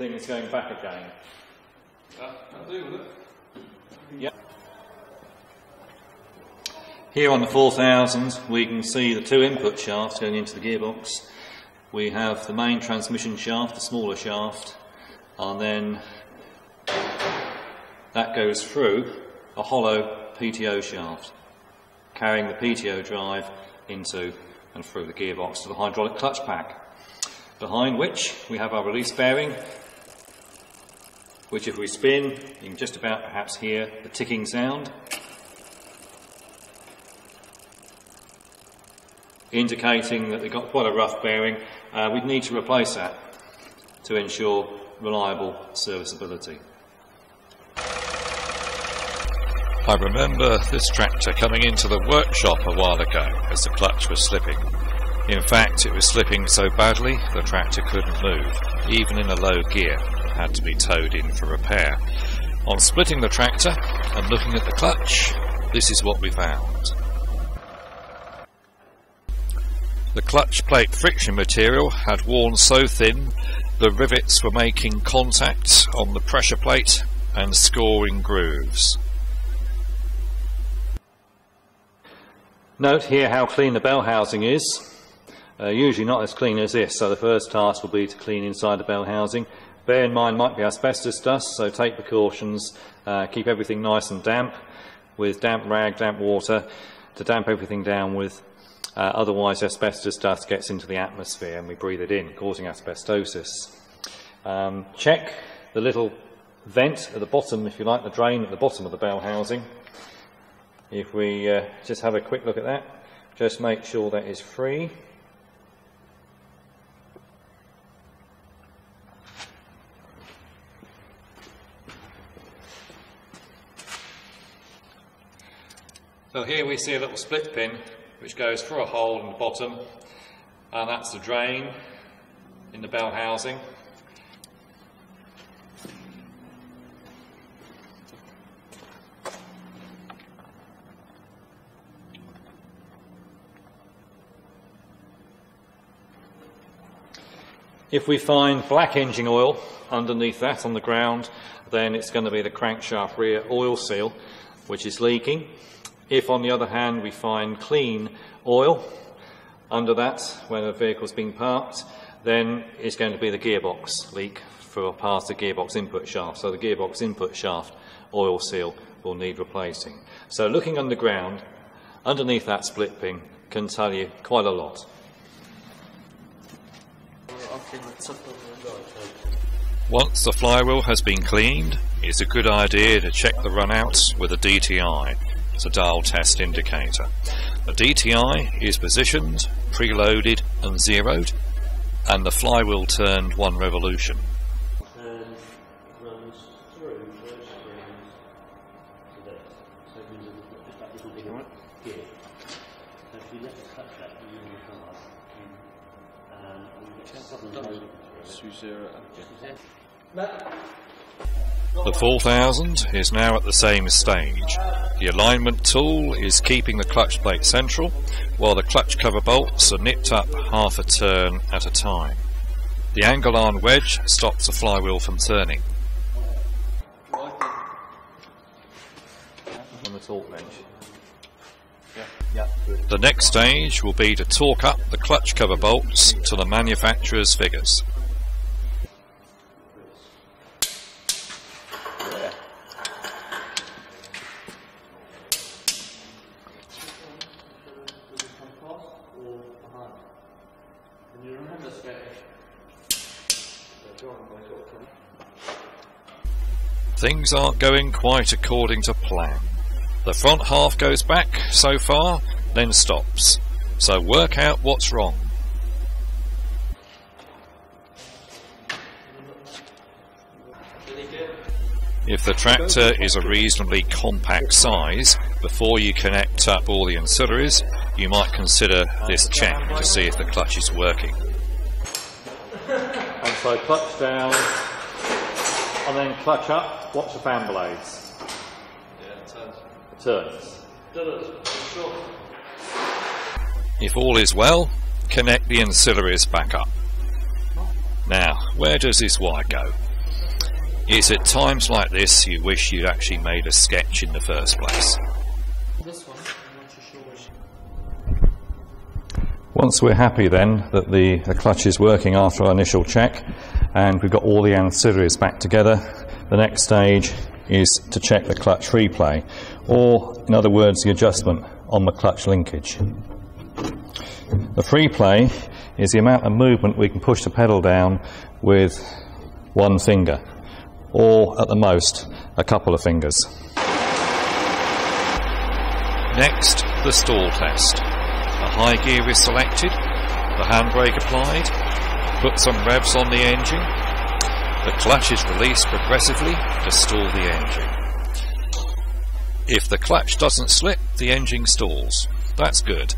thing is going back again. That, that'll do, will it? Yep. Here on the 4000 we can see the two input shafts going into the gearbox. We have the main transmission shaft, the smaller shaft, and then that goes through a hollow PTO shaft, carrying the PTO drive into and through the gearbox to the hydraulic clutch pack, behind which we have our release bearing, which if we spin, you can just about perhaps hear the ticking sound, indicating that they've got quite a rough bearing. Uh, we'd need to replace that to ensure reliable serviceability. I remember this tractor coming into the workshop a while ago as the clutch was slipping. In fact, it was slipping so badly the tractor couldn't move, even in a low gear, had to be towed in for repair. On splitting the tractor and looking at the clutch, this is what we found. The clutch plate friction material had worn so thin the rivets were making contact on the pressure plate and scoring grooves. Note here how clean the bell housing is. Uh, usually not as clean as this, so the first task will be to clean inside the bell housing. Bear in mind might be asbestos dust, so take precautions, uh, keep everything nice and damp with damp rag, damp water to damp everything down with. Uh, otherwise asbestos dust gets into the atmosphere and we breathe it in, causing asbestosis. Um, check the little vent at the bottom, if you like, the drain at the bottom of the bell housing. If we uh, just have a quick look at that, just make sure that is free. So here we see a little split pin which goes through a hole in the bottom and that's the drain in the bell housing. If we find black engine oil underneath that on the ground, then it's going to be the crankshaft rear oil seal, which is leaking. If, on the other hand, we find clean oil under that when a vehicle's being parked, then it's going to be the gearbox leak for a past the gearbox input shaft. So the gearbox input shaft oil seal will need replacing. So looking underground, underneath that split pin can tell you quite a lot. Once the flywheel has been cleaned, it's a good idea to check the runouts with a DTI, it's a dial test indicator. The DTI is positioned, preloaded and zeroed, and the flywheel turned one revolution. The 4000 is now at the same stage. The alignment tool is keeping the clutch plate central, while the clutch cover bolts are nipped up half a turn at a time. The angle iron wedge stops the flywheel from turning. On the torque wrench. Yeah, yeah, good. The next stage will be to torque up the clutch cover bolts to the manufacturer's figures. Things aren't going quite according to plan. The front half goes back so far, then stops. So work out what's wrong. If the tractor is a reasonably compact size, before you connect up all the ancillaries, you might consider this check to see if the clutch is working. And so clutch down, and then clutch up. Watch the fan blades. Yeah, it turns. If all is well, connect the ancillaries back up. Now, where does this wire go? It's at times like this you wish you'd actually made a sketch in the first place. Once we're happy then that the, the clutch is working after our initial check and we've got all the ancillaries back together, the next stage is to check the clutch free play, or in other words, the adjustment on the clutch linkage. The free play is the amount of movement we can push the pedal down with one finger, or at the most, a couple of fingers. Next, the stall test. A high gear is selected, the handbrake applied, put some revs on the engine, the clutch is released progressively to stall the engine. If the clutch doesn't slip, the engine stalls. That's good.